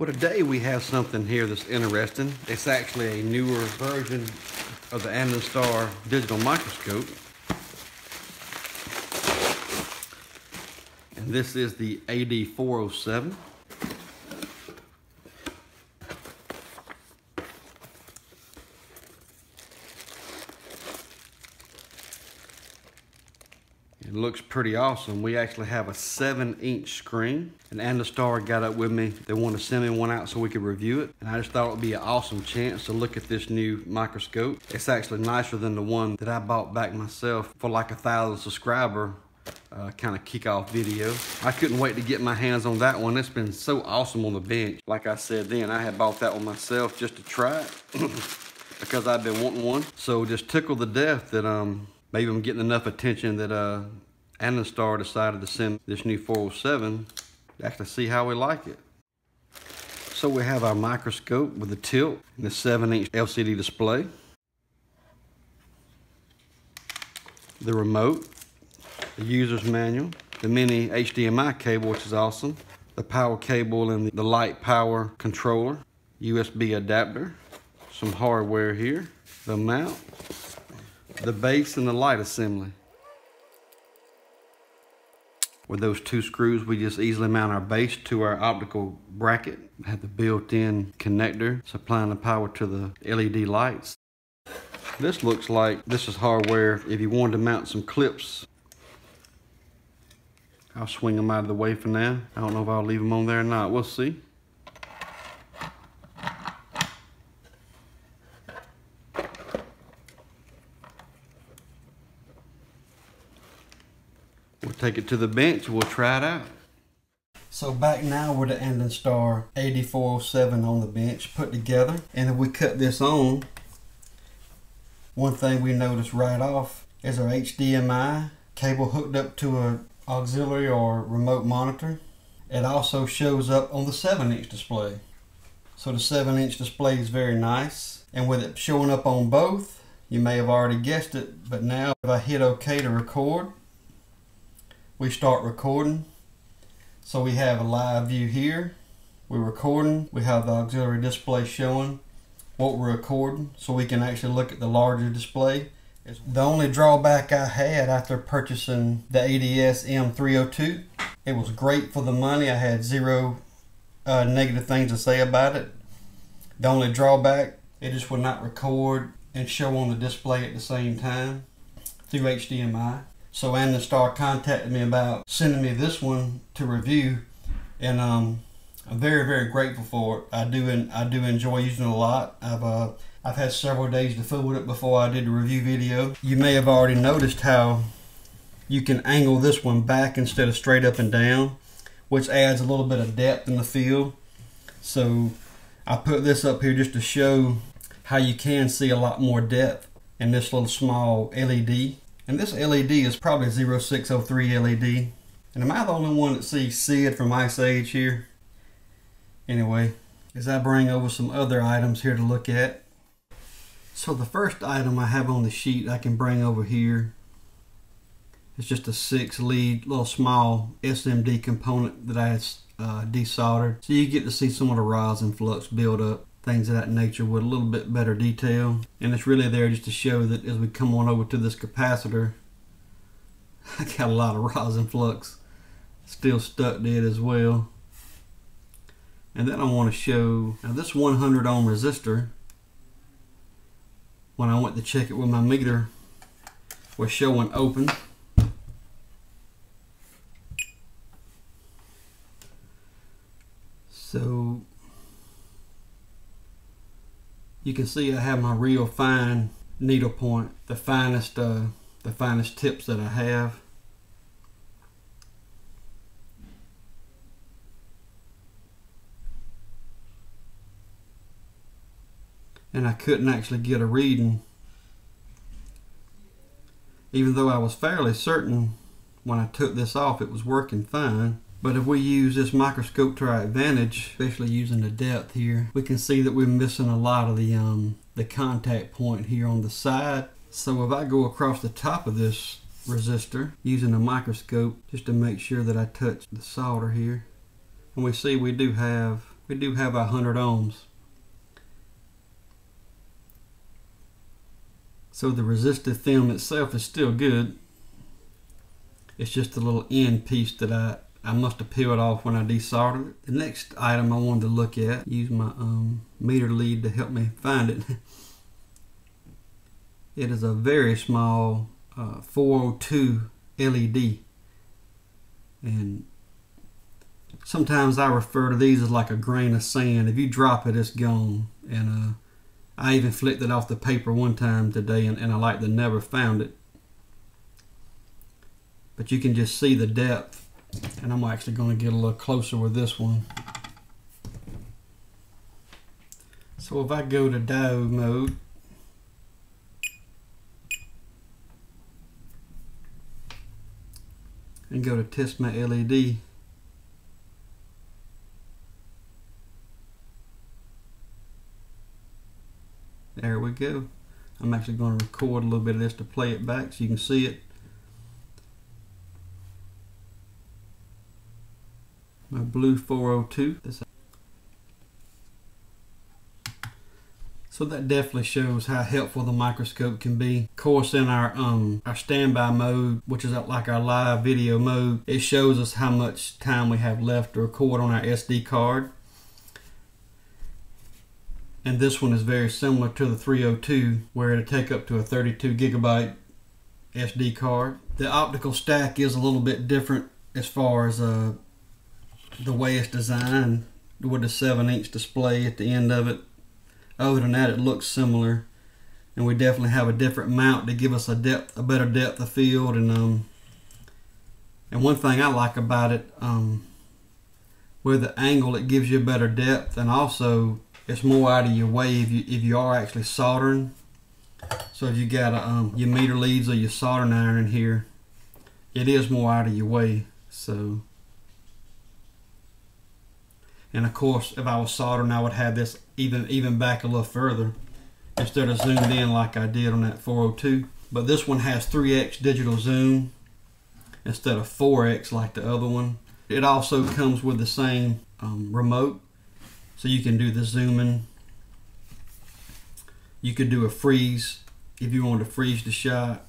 Well, today we have something here that's interesting. It's actually a newer version of the Andonstar digital microscope. And this is the AD407. Looks pretty awesome. We actually have a seven inch screen and Andonstar got up with me. They wanted to send me one out so we could review it. And I just thought it would be an awesome chance to look at this new microscope. It's actually nicer than the one that I bought back myself for like a thousand subscriber uh, kind of kickoff video. I couldn't wait to get my hands on that one. It's been so awesome on the bench. Like I said then, I had bought that one myself just to try it because I've been wanting one. So just tickled the death that um maybe I'm getting enough attention that uh, Andonstar decided to send this new 407 to actually see how we like it. So we have our microscope with a tilt and the 7-inch LCD display. The remote, the user's manual, the mini HDMI cable, which is awesome, the power cable and the light power controller, USB adapter, some hardware here, the mount, the base and the light assembly. With those two screws, we just easily mount our base to our optical bracket. Have the built-in connector supplying the power to the LED lights. This looks like this is hardware if you wanted to mount some clips. I'll swing them out of the way for now. I don't know if I'll leave them on there or not. We'll see. We'll take it to the bench. We'll try it out. So back now with the Andonstar AD407 on the bench put together. And if we cut this on, one thing we notice right off is our HDMI cable hooked up to a auxiliary or remote monitor. It also shows up on the 7 inch display. So the 7 inch display is very nice. And with it showing up on both, you may have already guessed it, but now if I hit OK to record, we start recording. So we have a live view here. We're recording. We have the auxiliary display showing what we're recording so we can actually look at the larger display. The only drawback I had after purchasing the ADSM302, it was great for the money. I had zero uh, negative things to say about it. The only drawback, it just would not record and show on the display at the same time through HDMI. So Andonstar contacted me about sending me this one to review, and um, I'm very very grateful for it. I do I do enjoy using it a lot. I've uh, I've had several days to fool with it before I did the review video. You may have already noticed how you can angle this one back instead of straight up and down, which adds a little bit of depth in the field. So I put this up here just to show how you can see a lot more depth in this little small LED. And this LED is probably 0603 LED. And am I the only one that sees Sid from Ice Age here? Anyway, as I bring over some other items here to look at. So the first item I have on the sheet I can bring over here it's just a six lead little small SMD component that I uh, desoldered. So you get to see some of the rosin flux build up things of that nature with a little bit better detail. And it's really there just to show that as we come on over to this capacitor, I got a lot of rosin flux still stuck dead as well. And then I want to show, now this 100 ohm resistor, when I went to check it with my meter, was showing open. So you can see I have my real fine needle point, the finest, uh, the finest tips that I have. And I couldn't actually get a reading, even though I was fairly certain when I took this off it was working fine. But if we use this microscope to our advantage, especially using the depth here, we can see that we're missing a lot of the, um, the contact point here on the side. So if I go across the top of this resistor using a microscope just to make sure that I touch the solder here, and we see we do have we do have a 100 ohms. So the resistive film itself is still good. It's just a little end piece that I, I must have peeled off when I desoldered it. The next item I wanted to look at, use my um, meter lead to help me find it. it is a very small uh, 402 LED. And sometimes I refer to these as like a grain of sand. If you drop it, it's gone. And uh, I even flicked it off the paper one time today and, and I like to never found it. But you can just see the depth. And I'm actually going to get a little closer with this one. So if I go to diode mode, and go to test my LED, There we go. I'm actually going to record a little bit of this to play it back so you can see it. My blue 402. So that definitely shows how helpful the microscope can be. Of course, in our um, our standby mode, which is like our live video mode, it shows us how much time we have left to record on our SD card and this one is very similar to the 302 where it'll take up to a 32 gigabyte SD card. The optical stack is a little bit different as far as uh, the way it's designed with the 7 inch display at the end of it. Other than that it looks similar and we definitely have a different mount to give us a depth, a better depth of field and um, and one thing I like about it um, with the angle it gives you a better depth and also it's more out of your way if you if you are actually soldering. So if you got a, um, your meter leads or your soldering iron in here, it is more out of your way. So, and of course, if I was soldering, I would have this even even back a little further instead of zoomed in like I did on that 402. But this one has 3x digital zoom instead of 4x like the other one. It also comes with the same um, remote so you can do the zooming. You could do a freeze if you want to freeze the shot.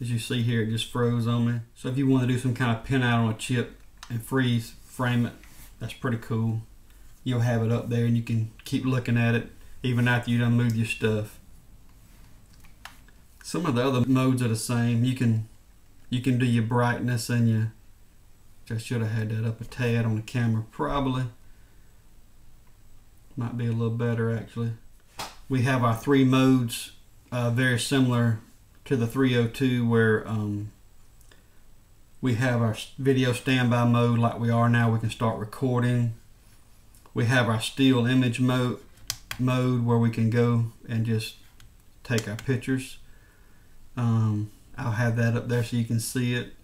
As you see here, it just froze on me. So if you want to do some kind of pin out on a chip and freeze, frame it, that's pretty cool. You'll have it up there and you can keep looking at it even after you done move your stuff. Some of the other modes are the same. You can you can do your brightness and your I should have had that up a tad on the camera probably. Might be a little better actually. We have our three modes uh, very similar to the 302 where um, we have our video standby mode like we are now. We can start recording. We have our still image mode mode where we can go and just take our pictures. Um, I'll have that up there so you can see it.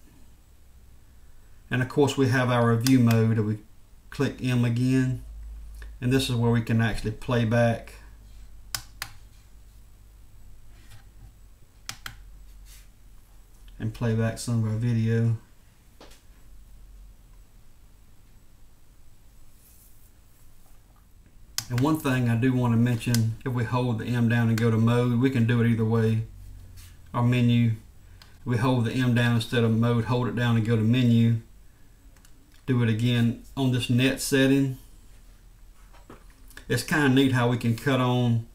And of course we have our review mode we click M again and this is where we can actually play back and play back some of our video. And one thing I do want to mention, if we hold the M down and go to mode, we can do it either way. Our menu, we hold the M down instead of mode, hold it down and go to menu. Do it again on this net setting it's kind of neat how we can cut on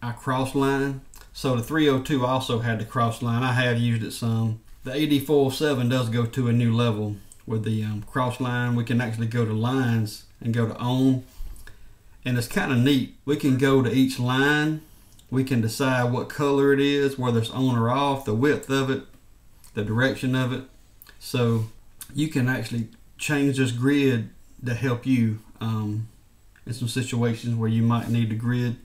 our cross line. So the 302 also had the cross line. I have used it some. The AD407 does go to a new level with the um, cross line. We can actually go to lines and go to on. And it's kind of neat. We can go to each line. We can decide what color it is, whether it's on or off, the width of it, the direction of it. So you can actually change this grid to help you um, in some situations where you might need the grid.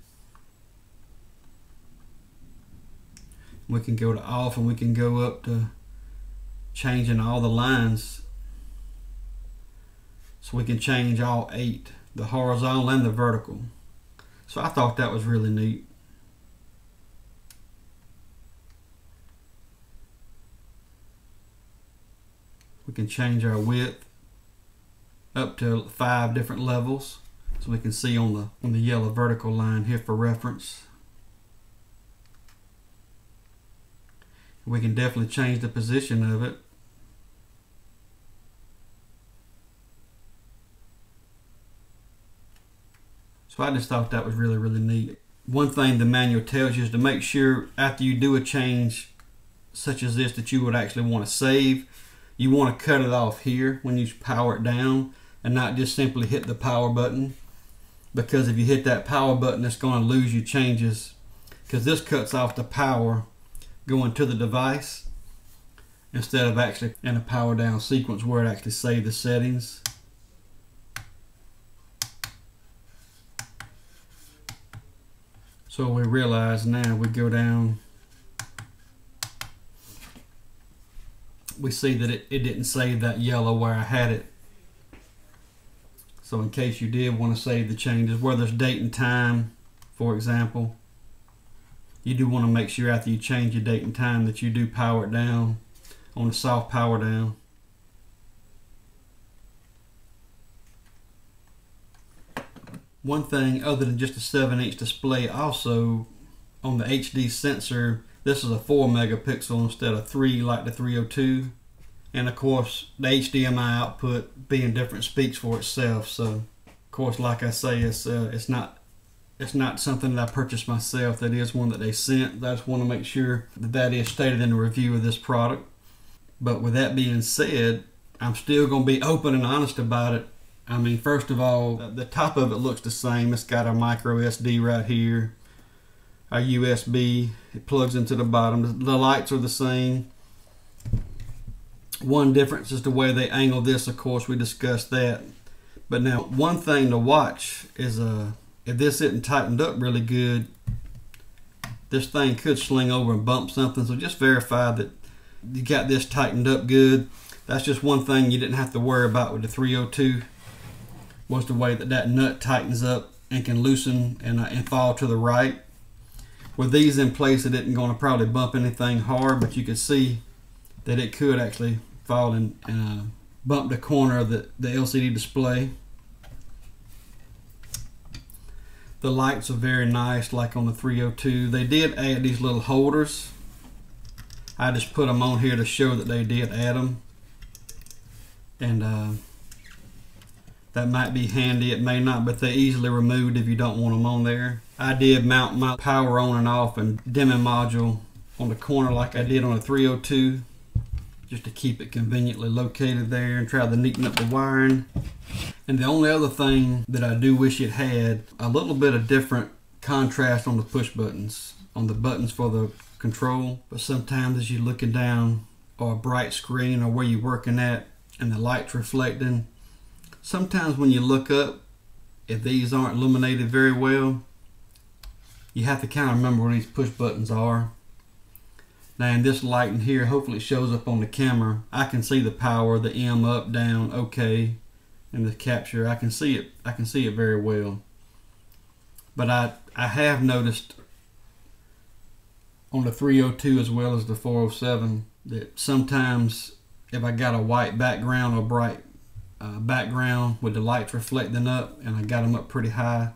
We can go to off and we can go up to changing all the lines. So we can change all eight, the horizontal and the vertical. So I thought that was really neat. We can change our width up to five different levels. So we can see on the on the yellow vertical line here for reference. We can definitely change the position of it. So I just thought that was really, really neat. One thing the manual tells you is to make sure after you do a change such as this that you would actually want to save, you want to cut it off here when you power it down and not just simply hit the power button because if you hit that power button it's going to lose your changes because this cuts off the power going to the device instead of actually in a power down sequence where it actually saves the settings. So we realize now we go down we see that it, it didn't save that yellow where I had it so in case you did want to save the changes, where there's date and time, for example, you do want to make sure after you change your date and time that you do power it down on the soft power down. One thing other than just a 7 inch display also on the HD sensor this is a 4 megapixel instead of 3 like the 302 and of course the HDMI output being different speaks for itself. So of course like I say it's uh, it's not it's not something that I purchased myself. That is one that they sent. I just want to make sure that that is stated in the review of this product. But with that being said I'm still going to be open and honest about it I mean first of all the top of it looks the same it's got a micro SD right here a USB it plugs into the bottom the lights are the same one difference is the way they angle this. Of course, we discussed that. But now, one thing to watch is uh, if this isn't tightened up really good, this thing could sling over and bump something. So just verify that you got this tightened up good. That's just one thing you didn't have to worry about with the 302 was the way that that nut tightens up and can loosen and, uh, and fall to the right. With these in place, it isn't going to probably bump anything hard, but you can see that it could actually fall and, uh, bump the corner of the, the LCD display. The lights are very nice like on the 302. They did add these little holders. I just put them on here to show that they did add them. And uh, that might be handy, it may not, but they're easily removed if you don't want them on there. I did mount my power on and off and dimming module on the corner like I did on a 302 just to keep it conveniently located there and try to neaten up the wiring. And the only other thing that I do wish it had, a little bit of different contrast on the push buttons, on the buttons for the control. But sometimes as you're looking down or a bright screen or where you're working at and the light's reflecting, sometimes when you look up, if these aren't illuminated very well, you have to kind of remember where these push buttons are now in this lighting here, hopefully it shows up on the camera. I can see the power, the M up, down, okay, and the capture. I can see it. I can see it very well. But I I have noticed on the 302 as well as the 407 that sometimes if I got a white background or bright uh, background with the lights reflecting up and I got them up pretty high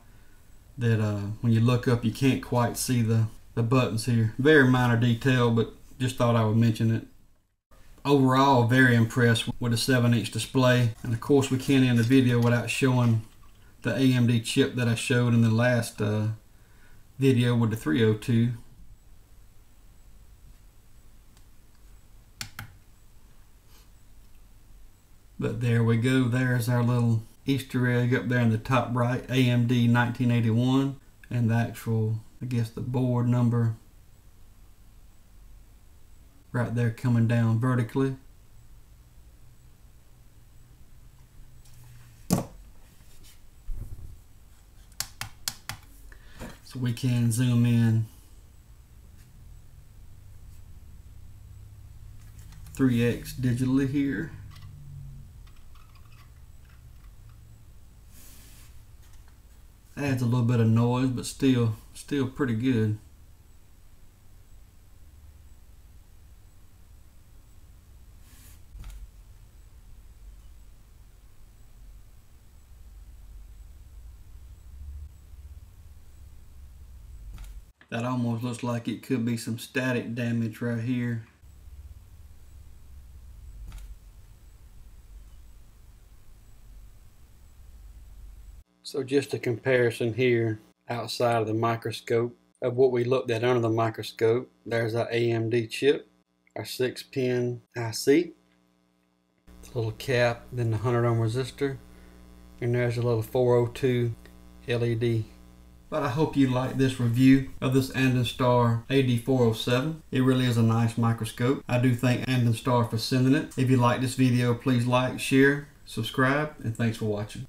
that uh, when you look up you can't quite see the the buttons here. Very minor detail, but just thought I would mention it. Overall, very impressed with the 7-inch display. And of course, we can't end the video without showing the AMD chip that I showed in the last uh, video with the 302. But there we go. There's our little Easter egg up there in the top right, AMD 1981, and the actual I guess the board number right there coming down vertically. So we can zoom in 3x digitally here. adds a little bit of noise but still still pretty good That almost looks like it could be some static damage right here. So just a comparison here outside of the microscope of what we looked at under the microscope. There's our AMD chip, our 6 pin IC, the little cap, then the 100 ohm resistor, and there's a little 402 LED. But I hope you like this review of this Andonstar AD407. It really is a nice microscope. I do thank Andonstar for sending it. If you like this video, please like, share, subscribe, and thanks for watching.